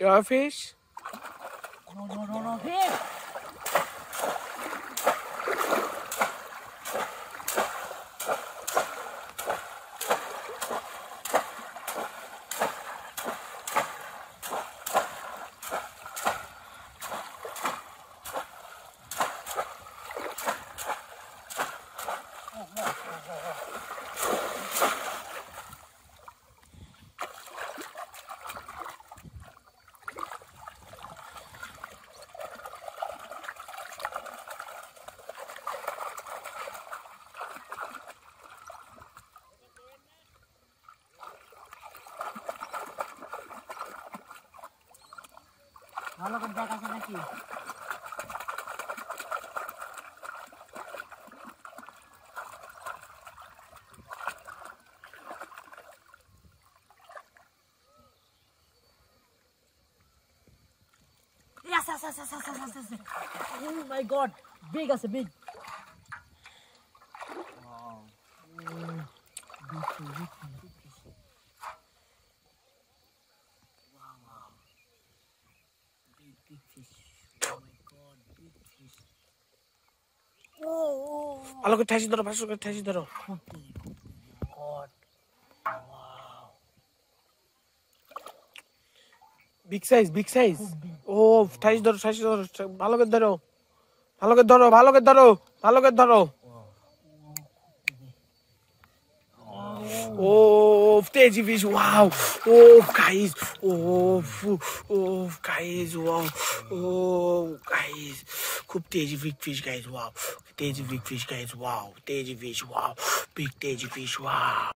Your fish? No, no, no, ভালো করে দেখাচ্ছে নাকি Yes, yes, yes, yes, yes, yes, yes, yes. Oh my god, big আছে big. Big, fish. Oh my god, big fish. করে ঠাসি ধরো ভালো করে ঠাসি ধরো. Big size big size. ও ঠাসি ধরো ঠাসি ধরো ভালো করে ধরো ভালো করে ধরো ভালো করে ধরো ভালো করে ধরো Ovo, T de visual. Ovo, Caís. Ovo, ovo, Caís, uau. Ovo, Caís. Cup T de visual, Fish, guys, de Big Fish, de visual. Big de visual.